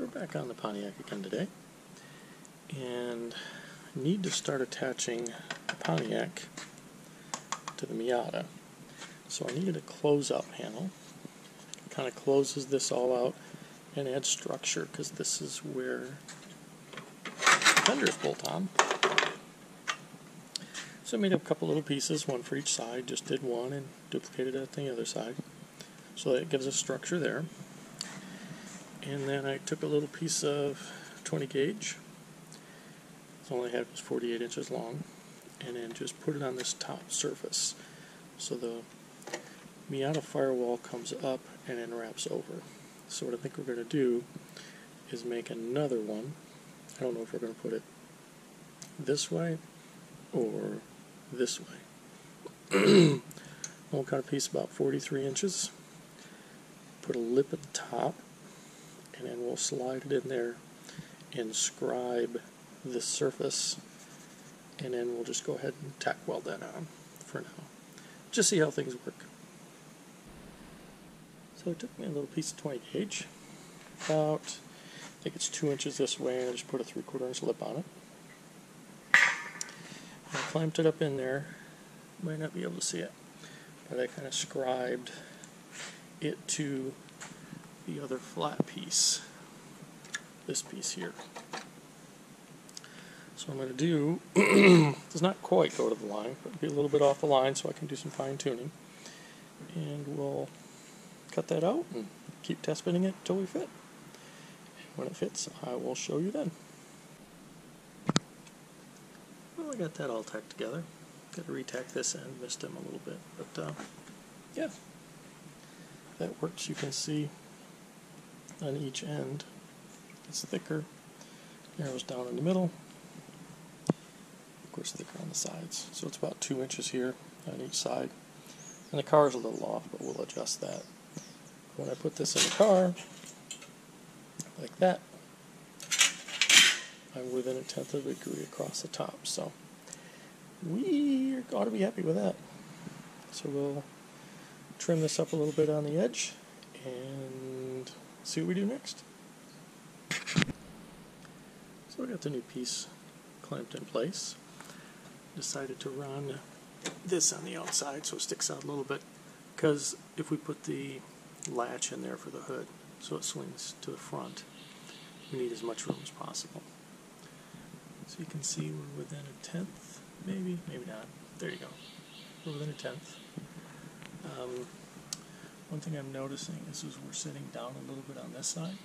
We're back on the Pontiac again today, and need to start attaching the Pontiac to the Miata. So I needed a close-out panel. Kind of closes this all out and adds structure because this is where the fenders bolt on. So I made up a couple little pieces, one for each side, just did one and duplicated it at the other side. So that gives us structure there. And then I took a little piece of 20 gauge, it's I had was 48 inches long, and then just put it on this top surface. So the Miata firewall comes up and then wraps over. So what I think we're going to do is make another one. I don't know if we're going to put it this way or this way. we'll cut a piece about 43 inches, put a lip at the top, and then we'll slide it in there and scribe this surface and then we'll just go ahead and tack weld that on for now. Just see how things work. So it took me a little piece of 20 gauge, about, I think it's two inches this way, and I just put a three quarter inch lip on it. I clamped it up in there, might not be able to see it, but I kind of scribed it to the other flat piece, this piece here. So I'm going to do does not quite go to the line, but be a little bit off the line so I can do some fine tuning. And we'll cut that out and keep test fitting it until we fit. And when it fits, I will show you then. Well, I got that all tacked together. Got to retack this end, missed him a little bit, but uh, yeah, that works. You can see on each end. It's thicker, narrows down in the middle, of course thicker on the sides. So it's about two inches here on each side. And the car is a little off, but we'll adjust that. When I put this in the car, like that, I'm within a tenth of a degree across the top. So we ought to be happy with that. So we'll trim this up a little bit on the edge and see what we do next. So I got the new piece clamped in place. Decided to run this on the outside so it sticks out a little bit because if we put the latch in there for the hood so it swings to the front we need as much room as possible. So you can see we're within a tenth, maybe, maybe not. There you go. We're within a tenth. Um, one thing I'm noticing is, is we're sitting down a little bit on this side.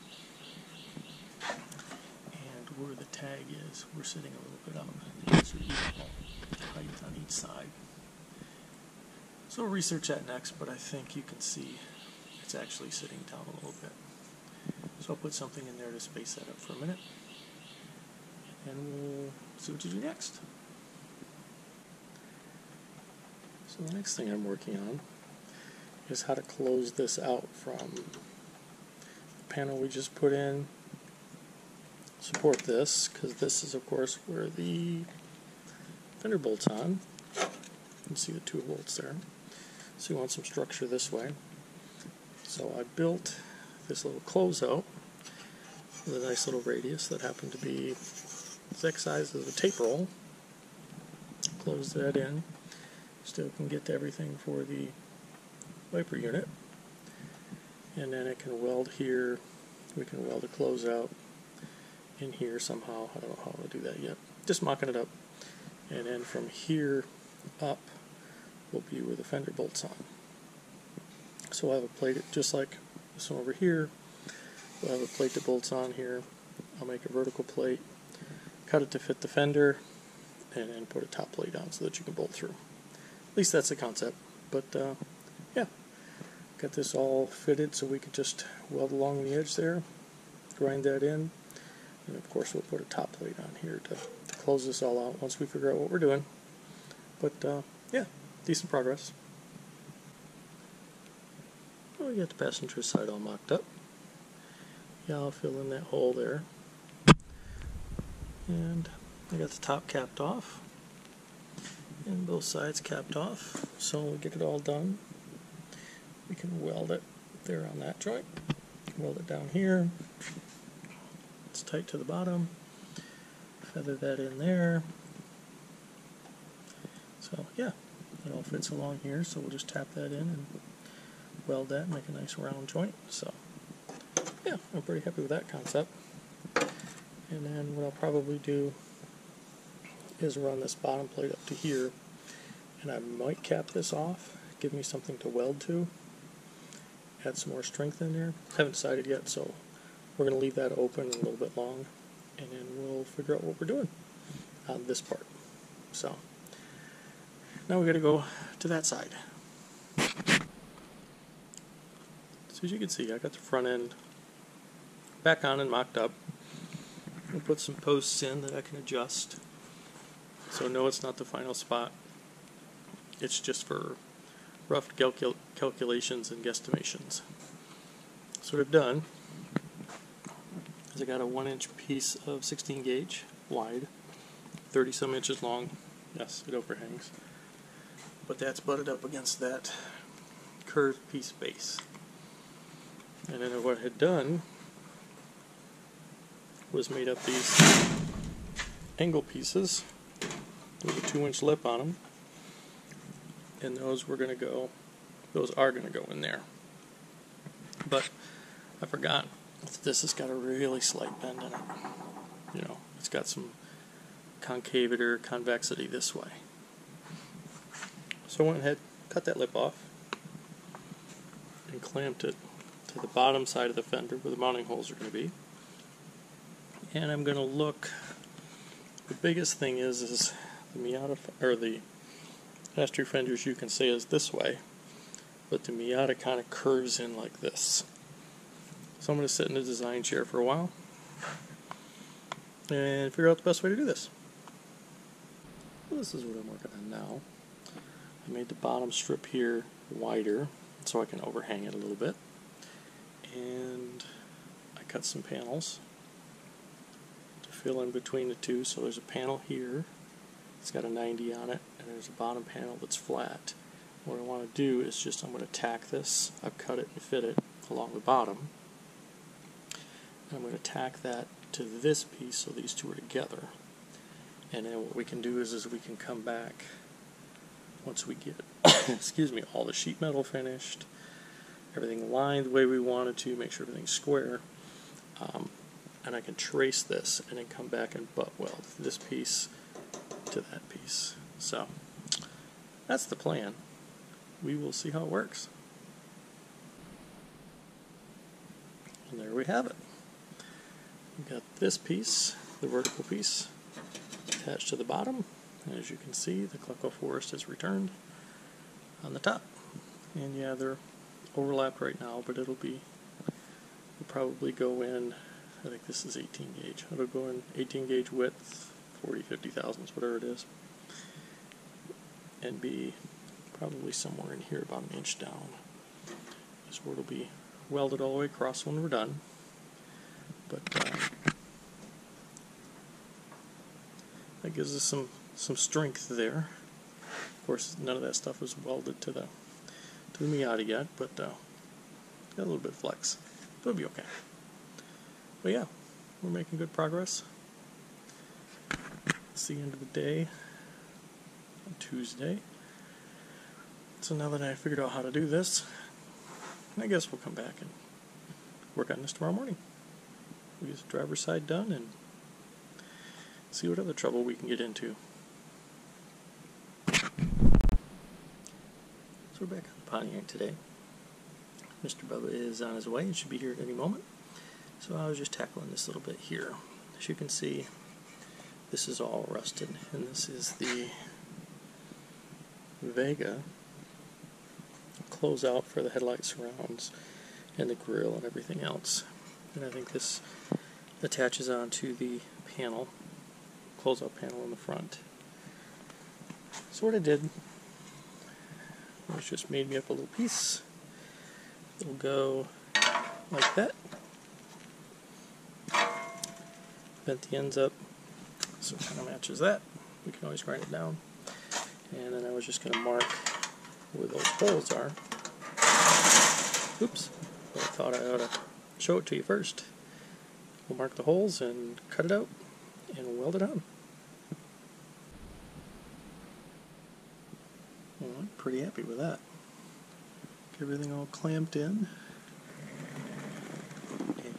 And where the tag is, we're sitting a little bit equal height on each side. So we'll research that next, but I think you can see it's actually sitting down a little bit. So I'll put something in there to space that up for a minute. And we'll see what to do next. So the next thing I'm working on is how to close this out from the panel we just put in. Support this, because this is of course where the fender bolts on. You can see the two bolts there. So you want some structure this way. So I built this little closeout with a nice little radius that happened to be the exact size of a tape roll. Close that in. Still can get to everything for the wiper unit. And then it can weld here. We can weld a closeout in here somehow. I don't know how to do that yet. Just mocking it up. And then from here up will be where the fender bolts on. So I have a plate just like this one over here. We'll have a plate that bolts on here. I'll make a vertical plate, cut it to fit the fender, and then put a top plate on so that you can bolt through. At least that's the concept. But uh, got this all fitted so we could just weld along the edge there, grind that in, and of course we'll put a top plate on here to, to close this all out once we figure out what we're doing. But uh, yeah, decent progress. Well, we got the passenger side all mocked up. Yeah, I'll fill in that hole there. And I got the top capped off. And both sides capped off. So we'll get it all done. We can weld it there on that joint. Weld it down here. It's tight to the bottom. Feather that in there. So yeah, it all fits along here, so we'll just tap that in and weld that and make a nice round joint. So yeah, I'm pretty happy with that concept. And then what I'll probably do is run this bottom plate up to here and I might cap this off, give me something to weld to, add some more strength in there. Haven't decided yet, so we're going to leave that open a little bit long and then we'll figure out what we're doing on this part. So now we got to go to that side. So as you can see, I got the front end back on and mocked up. I'll put some posts in that I can adjust. So no, it's not the final spot. It's just for rough calcul calculations and guesstimations. So what I've done is I got a one inch piece of 16 gauge wide, 30 some inches long. Yes, it overhangs. But that's butted up against that curved piece base. And then what I had done was made up these angle pieces with a two inch lip on them and those were going to go those are going to go in there. But I forgot this has got a really slight bend in it. You know it's got some concavity or convexity this way. So I went ahead cut that lip off and clamped it to the bottom side of the fender where the mounting holes are going to be. And I'm going to look the biggest thing is is the Miata or the Astre fenders you can see is this way, but the Miata kind of curves in like this. So I'm going to sit in the design chair for a while and figure out the best way to do this. Well, this is what I'm working on now. I made the bottom strip here wider so I can overhang it a little bit. And I cut some panels to fill in between the two. So there's a panel here it's got a 90 on it, and there's a bottom panel that's flat. What I want to do is just I'm going to tack this. I've cut it and fit it along the bottom. And I'm going to tack that to this piece so these two are together. And then what we can do is, is we can come back once we get, excuse me, all the sheet metal finished, everything lined the way we wanted to, make sure everything's square. Um, and I can trace this and then come back and butt weld this piece to that piece. So that's the plan. We will see how it works. And there we have it. We've got this piece, the vertical piece, attached to the bottom. And as you can see, the Cleco Forest is returned on the top. And yeah, they're overlapped right now, but it'll be, will probably go in, I think this is 18 gauge. It'll go in 18 gauge width, 40, 50 thousandths, whatever it is, and be probably somewhere in here about an inch down. Is where it'll be welded all the way across when we're done. But uh, that gives us some some strength there. Of course, none of that stuff was welded to the to the Miata yet, but uh, got a little bit of flex. It'll be okay. But yeah, we're making good progress. It's the end of the day Tuesday. So now that I figured out how to do this, I guess we'll come back and work on this tomorrow morning. We get the driver's side done and see what other trouble we can get into. So we're back on the Pontiac today. Mr. Bubba is on his way and should be here at any moment. So I was just tackling this little bit here. As you can see, this is all rusted, and this is the Vega closeout for the headlight surrounds and the grill and everything else. And I think this attaches onto the panel, closeout panel in the front. So what I did was just made me up a little piece. It'll go like that. Bent the ends up so it kind of matches that. We can always grind it down. And then I was just going to mark where those holes are. Oops. I thought I ought to show it to you first. we'll mark the holes and cut it out and weld it on. Well, I'm pretty happy with that. Get everything all clamped in.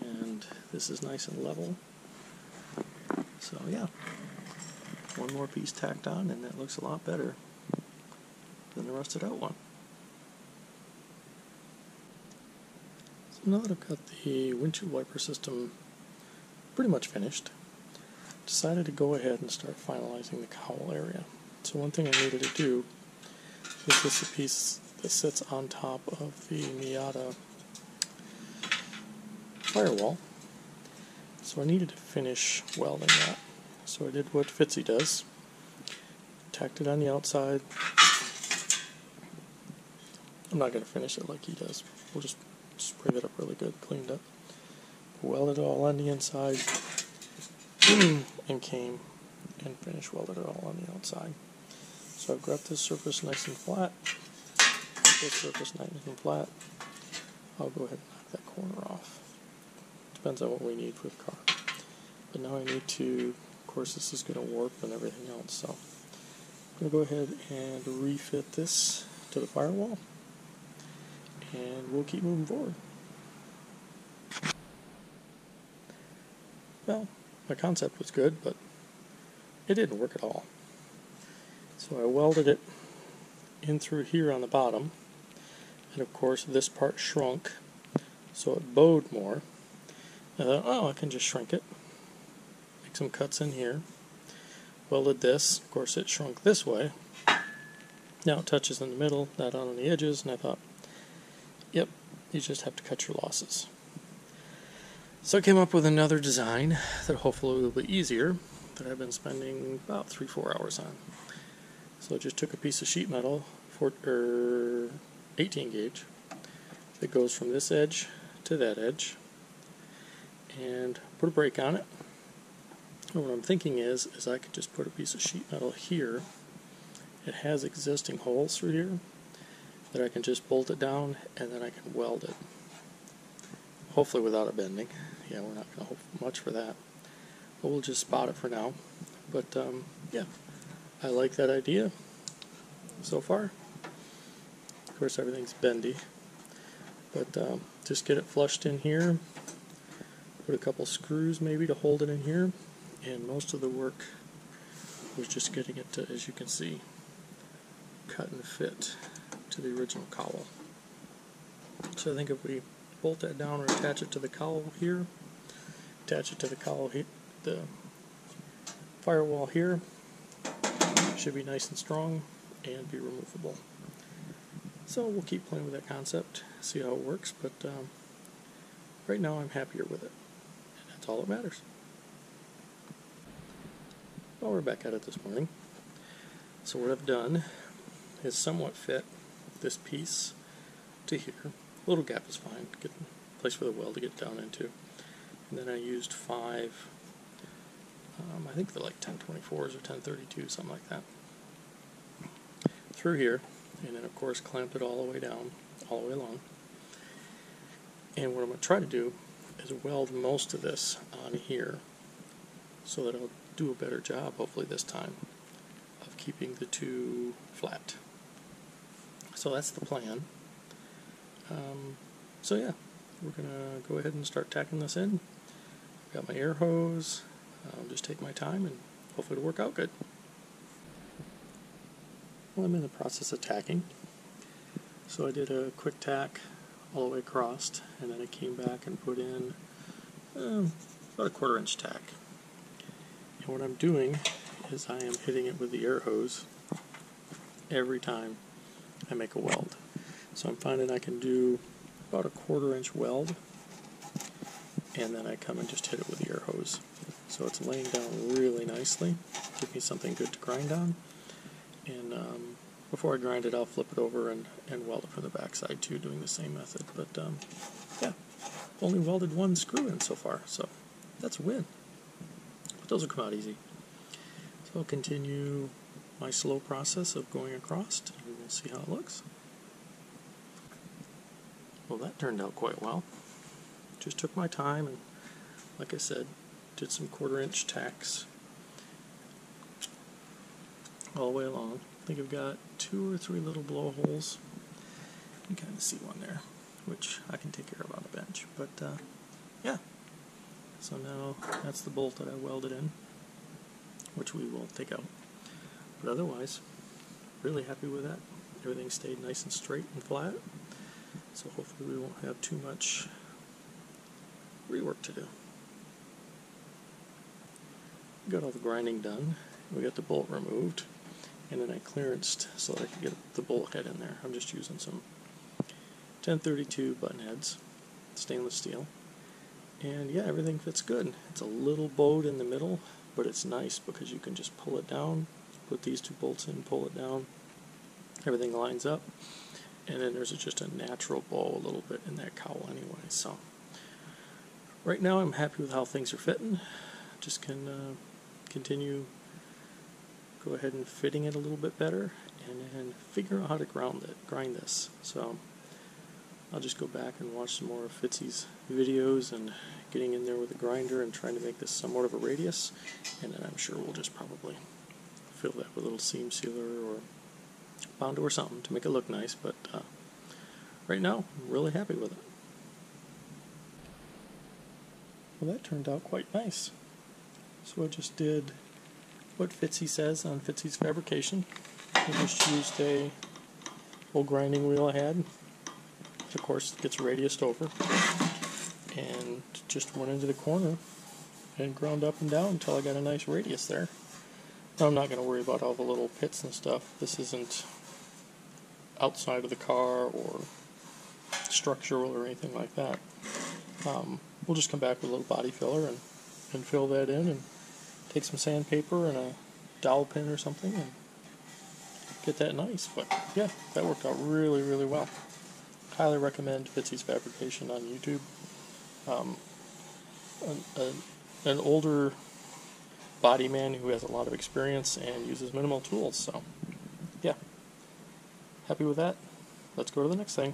And this is nice and level. So yeah, one more piece tacked on and that looks a lot better than the rusted out one. So now that I've got the windshield wiper system pretty much finished, decided to go ahead and start finalizing the cowl area. So one thing I needed to do is this a piece that sits on top of the Miata firewall. So I needed to finish welding that. So I did what Fitzee does. Tacked it on the outside. I'm not going to finish it like he does. We'll just spray it up really good, cleaned up. Welded it all on the inside and came and finished welded it all on the outside. So I've got this surface nice and flat. This surface nice and flat. I'll go ahead and knock that corner off. Depends on what we need for the car. But now I need to, course this is going to warp and everything else, so I'm going to go ahead and refit this to the firewall and we'll keep moving forward. Well, my concept was good, but it didn't work at all. So I welded it in through here on the bottom, and of course this part shrunk, so it bowed more. Thought, oh, I can just shrink it. Some cuts in here. Welded this, of course it shrunk this way. Now it touches in the middle, not on the edges, and I thought, yep, you just have to cut your losses. So I came up with another design that hopefully will be easier, that I've been spending about three, four hours on. So I just took a piece of sheet metal, for, er, 18 gauge, that goes from this edge to that edge, and put a brake on it. And what I'm thinking is, is I could just put a piece of sheet metal here. It has existing holes through here that I can just bolt it down and then I can weld it. Hopefully without it bending. Yeah, we're not going to hope much for that. But we'll just spot it for now. But um, yeah, I like that idea so far. Of course, everything's bendy. But um, just get it flushed in here. Put a couple screws maybe to hold it in here. And most of the work was just getting it to, as you can see, cut and fit to the original cowl. So I think if we bolt that down or attach it to the cowl here, attach it to the cowl here, the firewall here, should be nice and strong and be removable. So we'll keep playing with that concept, see how it works, but um, right now I'm happier with it. And that's all that matters. Well, we're back at it this morning. So what I've done is somewhat fit this piece to here. A little gap is fine. Get place for the weld to get down into. And then I used five, um, I think they're like 1024s or 1032, something like that, through here. And then, of course, clamped it all the way down, all the way along. And what I'm going to try to do is weld most of this on here so that I'll do a better job, hopefully this time, of keeping the two flat. So that's the plan. Um, so yeah, we're going to go ahead and start tacking this in. I've got my air hose. I'll just take my time and hopefully it'll work out good. Well, I'm in the process of tacking. So I did a quick tack all the way across and then I came back and put in um, about a quarter inch tack. And what I'm doing is I am hitting it with the air hose every time I make a weld. So I'm finding I can do about a quarter inch weld and then I come and just hit it with the air hose. So it's laying down really nicely. Give me something good to grind on. And um, before I grind it, I'll flip it over and, and weld it from the backside too, doing the same method. But um, yeah, only welded one screw in so far, so that's a win. Those will come out easy. So I'll continue my slow process of going across and we'll see how it looks. Well, that turned out quite well. Just took my time and like I said, did some quarter inch tacks all the way along. I think I've got two or three little blowholes. You can kind of see one there, which I can take care of on the bench. But uh, yeah, so now that's the bolt that I welded in, which we will take out. But otherwise, really happy with that. Everything stayed nice and straight and flat. So hopefully we won't have too much rework to do. Got all the grinding done. We got the bolt removed. And then I clearanced so that I could get the bolt head in there. I'm just using some 1032 button heads, stainless steel. And yeah, everything fits good. It's a little bowed in the middle, but it's nice because you can just pull it down, put these two bolts in, pull it down. Everything lines up. And then there's just a natural bow a little bit in that cowl anyway. So right now I'm happy with how things are fitting. Just can uh, continue go ahead and fitting it a little bit better and then figure out how to ground it, grind this. So I'll just go back and watch some more of Fitzee's videos and getting in there with the grinder and trying to make this somewhat of a radius and then I'm sure we'll just probably fill that with a little seam sealer or Bondo or something to make it look nice but uh, right now I'm really happy with it. Well that turned out quite nice. So I just did what Fitzee says on Fitzee's fabrication. I just used a old grinding wheel I had. Of course, gets radiused over. And just went into the corner and ground up and down until I got a nice radius there. Now I'm not going to worry about all the little pits and stuff. This isn't outside of the car or structural or anything like that. Um, we'll just come back with a little body filler and, and fill that in and take some sandpaper and a dowel pin or something and get that nice. But yeah, that worked out really, really well. Highly recommend Fitzee's Fabrication on YouTube. Um, an, a, an older body man who has a lot of experience and uses minimal tools. So, yeah, happy with that. Let's go to the next thing.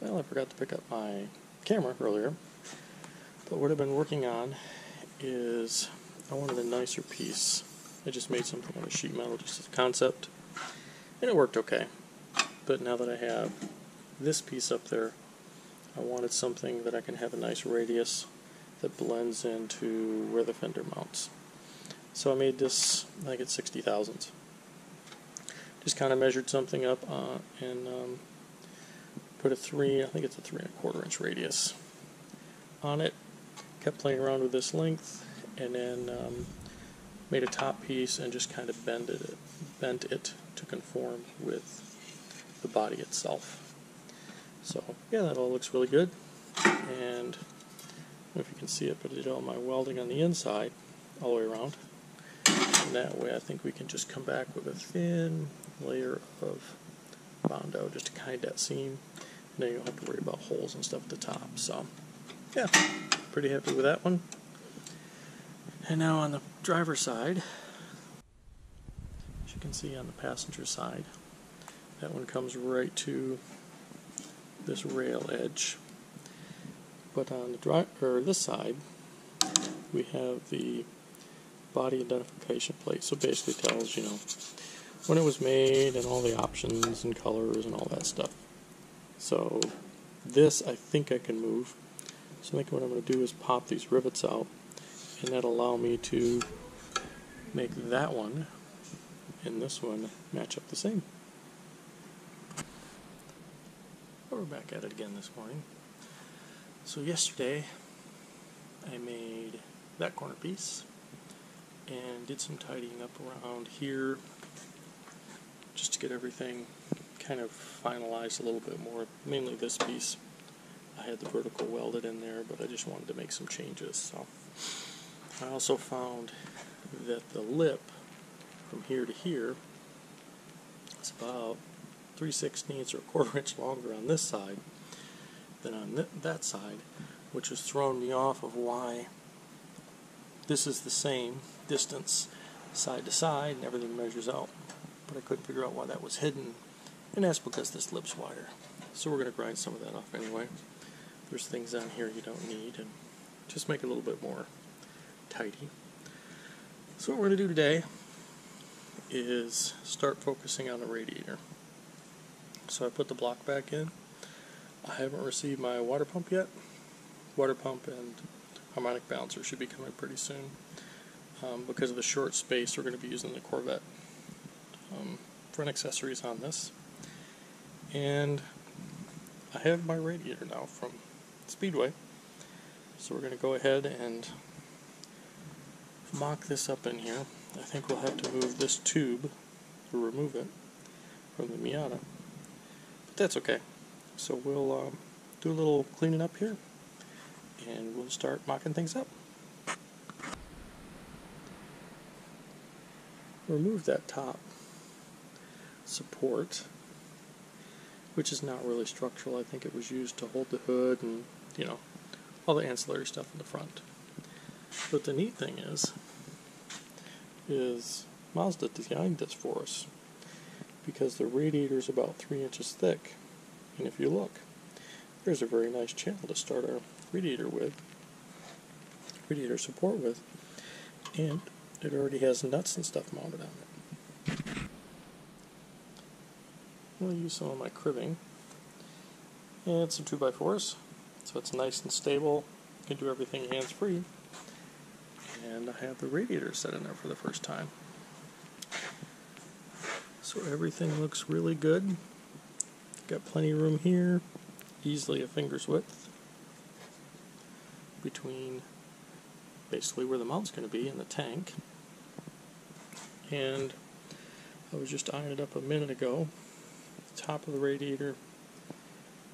Well, I forgot to pick up my camera earlier. But what I've been working on is I wanted a nicer piece. I just made something out of sheet metal just as a concept, and it worked okay. But now that I have this piece up there, I wanted something that I can have a nice radius that blends into where the fender mounts. So I made this, I think it's 60 thousandths. Just kind of measured something up uh, and um, put a three, I think it's a three and a quarter inch radius on it kept playing around with this length and then um, made a top piece and just kind of bended it, bent it to conform with the body itself. So yeah, that all looks really good. And if you can see it, but I did all my welding on the inside all the way around. And that way I think we can just come back with a thin layer of Bondo just to hide that seam. And then you don't have to worry about holes and stuff at the top. So yeah pretty happy with that one. And now on the driver's side, you can see on the passenger side, that one comes right to this rail edge. But on the drive or this side, we have the body identification plate. So basically tells you know when it was made and all the options and colors and all that stuff. So this I think I can move so I think what I'm going to do is pop these rivets out and that'll allow me to make that one and this one match up the same. we're back at it again this morning. So yesterday I made that corner piece and did some tidying up around here just to get everything kind of finalized a little bit more, mainly this piece. I had the vertical welded in there, but I just wanted to make some changes. So I also found that the lip from here to here is about 3 sixteenths or a quarter inch longer on this side than on th that side, which has thrown me off of why this is the same distance side to side and everything measures out. But I couldn't figure out why that was hidden, and that's because this lip's wider. So we're going to grind some of that off anyway. there's things on here you don't need and just make it a little bit more tidy. So what we're going to do today is start focusing on the radiator. So I put the block back in. I haven't received my water pump yet. Water pump and harmonic balancer should be coming pretty soon. Um, because of the short space, we're going to be using the Corvette um, front accessories on this. And I have my radiator now from Speedway. So we're going to go ahead and mock this up in here. I think we'll have to move this tube to remove it from the Miata. But that's okay. So we'll um, do a little cleaning up here and we'll start mocking things up. Remove that top support, which is not really structural. I think it was used to hold the hood and, you know, all the ancillary stuff in the front. But the neat thing is, is Mazda designed this for us because the radiator is about three inches thick. And if you look, there's a very nice channel to start our radiator with, radiator support with, and it already has nuts and stuff mounted on it. I'll use some of my cribbing and some 2x4s so it's nice and stable. You can do everything hands free. And I have the radiator set in there for the first time. So everything looks really good. Got plenty of room here, easily a finger's width between basically where the mount's going to be in the tank. And I was just eyeing it up a minute ago. The top of the radiator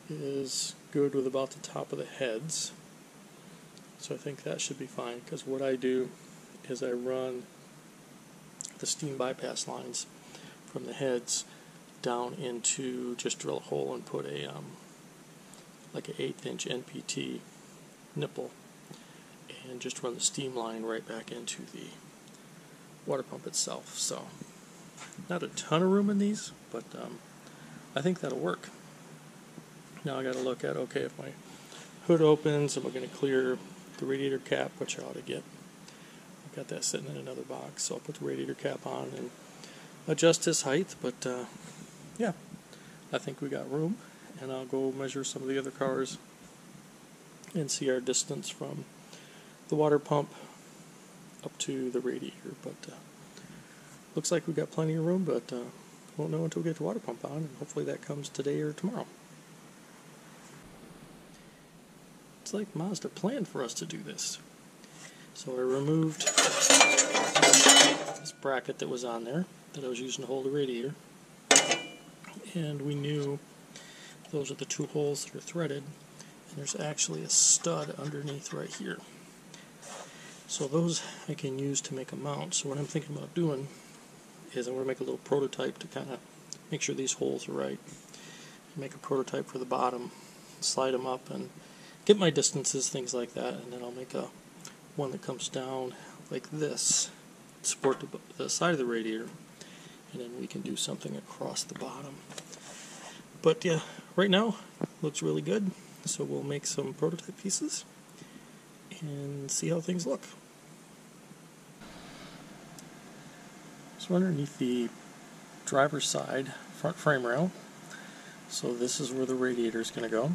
is good with about the top of the heads. So I think that should be fine because what I do is I run the steam bypass lines from the heads down into just drill a hole and put a um, like an eighth inch NPT nipple and just run the steam line right back into the water pump itself. So not a ton of room in these, but um, I think that'll work. Now I got to look at okay if my hood opens, am I going to clear the radiator cap, which I ought to get. I've got that sitting in another box, so I'll put the radiator cap on and adjust this height. But uh, yeah, I think we got room, and I'll go measure some of the other cars and see our distance from the water pump up to the radiator. But uh, looks like we've got plenty of room, but uh, won't know until we get the water pump on, and hopefully that comes today or tomorrow. It's like Mazda planned for us to do this. So I removed this bracket that was on there that I was using to hold the radiator. And we knew those are the two holes that are threaded. And there's actually a stud underneath right here. So those I can use to make a mount. So what I'm thinking about doing is I'm going to make a little prototype to kind of make sure these holes are right. Make a prototype for the bottom, slide them up, and get my distances, things like that, and then I'll make a one that comes down like this, support the, the side of the radiator, and then we can do something across the bottom. But yeah, right now looks really good, so we'll make some prototype pieces and see how things look. So underneath the driver's side front frame rail, so this is where the radiator is going to go.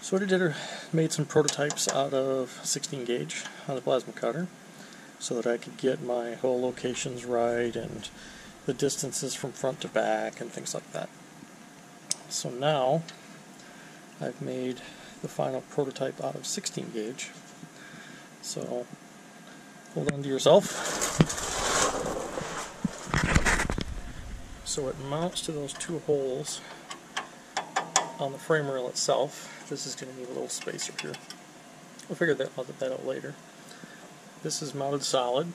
So what I did, I made some prototypes out of 16 gauge on the plasma cutter so that I could get my hole locations right and the distances from front to back and things like that. So now I've made the final prototype out of 16 gauge. So hold on to yourself. So it mounts to those two holes on the frame rail itself this is going to need a little spacer here. We'll figure that, I'll that out later. This is mounted solid,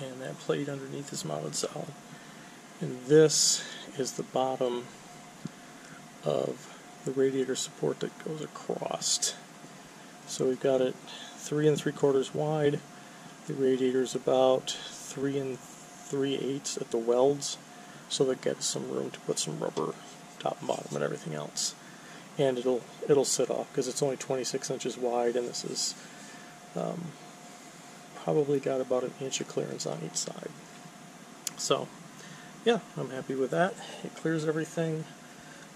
and that plate underneath is mounted solid. And this is the bottom of the radiator support that goes across. So we've got it three and three quarters wide. The radiator is about three and three eighths at the welds, so that gets some room to put some rubber top and bottom and everything else and it'll it'll sit off because it's only 26 inches wide and this is um, probably got about an inch of clearance on each side. So yeah I'm happy with that. It clears everything.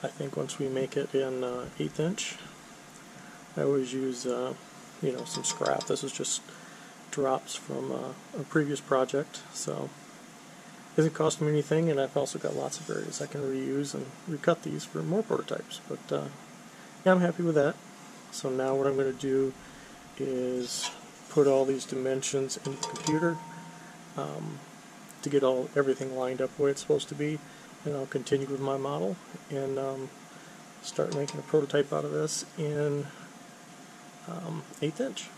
I think once we make it in uh, eighth inch I always use uh, you know some scrap. This is just drops from uh, a previous project so it doesn't cost me anything and I've also got lots of areas I can reuse and recut these for more prototypes but uh, yeah, I'm happy with that. So now what I'm going to do is put all these dimensions into the computer um, to get all everything lined up where it's supposed to be and I'll continue with my model and um, start making a prototype out of this in um, eighth inch.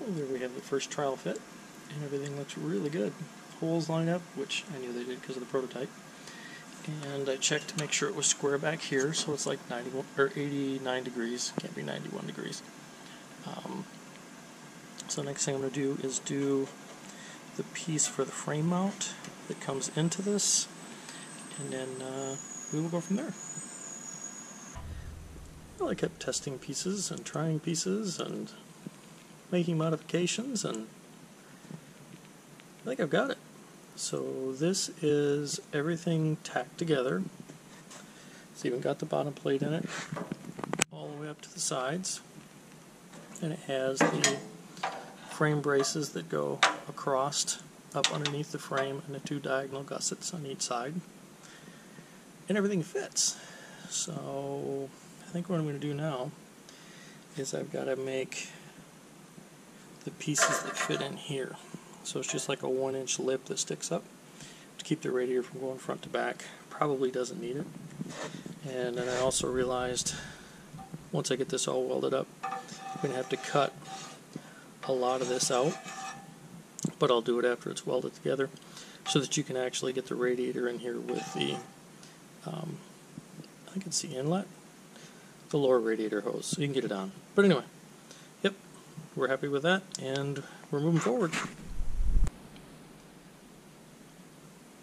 Well, there we have the first trial fit and everything looks really good. Holes line up, which I knew they did because of the prototype and I checked to make sure it was square back here so it's like 91 or 89 degrees. Can't be 91 degrees. Um, so next thing I'm going to do is do the piece for the frame mount that comes into this and then uh, we will go from there. Well, I kept testing pieces and trying pieces and making modifications and I think I've got it so this is everything tacked together. It's even got the bottom plate in it, all the way up to the sides. And it has the frame braces that go across up underneath the frame and the two diagonal gussets on each side. And everything fits. So I think what I'm going to do now is I've got to make the pieces that fit in here. So it's just like a one inch lip that sticks up to keep the radiator from going front to back. Probably doesn't need it. And then I also realized once I get this all welded up, I'm going to have to cut a lot of this out, but I'll do it after it's welded together so that you can actually get the radiator in here with the, um, I think it's the inlet, the lower radiator hose, so you can get it on. But anyway, yep, we're happy with that, and we're moving forward.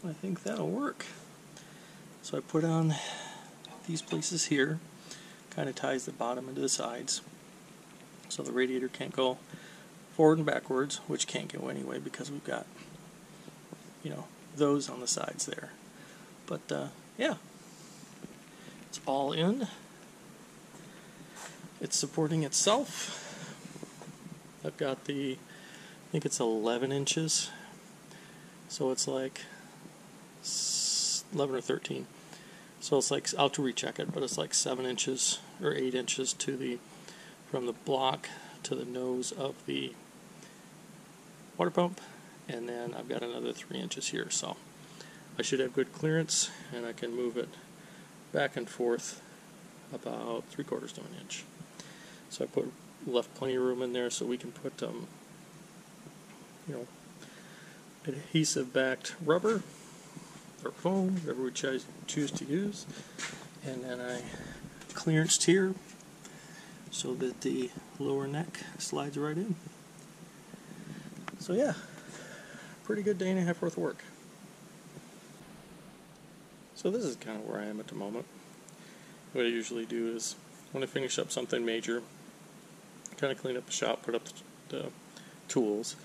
I think that'll work. So I put on these places here, kind of ties the bottom into the sides, so the radiator can't go forward and backwards, which can't go anyway because we've got, you know, those on the sides there. But uh, yeah, it's all in. It's supporting itself. I've got the, I think it's 11 inches, so it's like 11 or 13. So it's like, I'll have to recheck it, but it's like 7 inches or 8 inches to the, from the block to the nose of the water pump. And then I've got another 3 inches here. So I should have good clearance and I can move it back and forth about 3 quarters to an inch. So I put left plenty of room in there so we can put um, you know adhesive backed rubber or foam, whatever we choose, to use. And then I clearanced here so that the lower neck slides right in. So yeah, pretty good day and a half worth of work. So this is kind of where I am at the moment. What I usually do is when I finish up something major, kind of clean up the shop, put up the, the tools.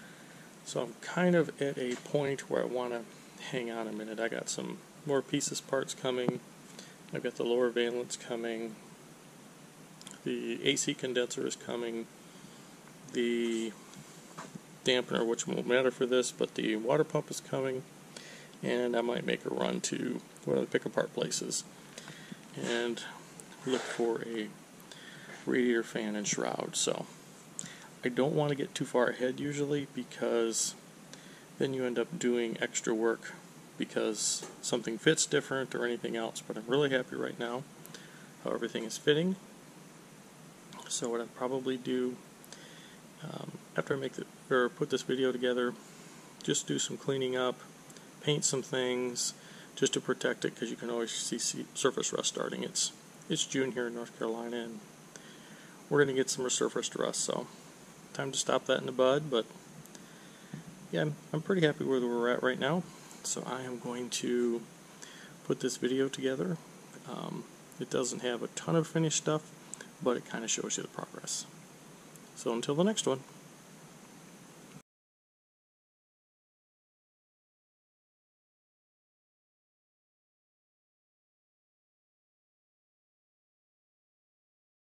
So I'm kind of at a point where I want to hang on a minute. I got some more pieces parts coming. I've got the lower valence coming. The AC condenser is coming. The dampener, which won't matter for this, but the water pump is coming. And I might make a run to one of the pick apart places and look for a radiator fan and shroud. So I don't want to get too far ahead usually because then you end up doing extra work because something fits different or anything else. But I'm really happy right now how everything is fitting. So what I'll probably do um, after I make the or put this video together, just do some cleaning up, paint some things, just to protect it because you can always see, surface rust starting. It's it's June here in North Carolina and we're going to get some resurfaced rust. So time to stop that in the bud, but yeah, I'm, I'm pretty happy where we're at right now. So I am going to put this video together Um, it doesn't have a ton of finished stuff, but it kind of shows you the progress. So until the next one.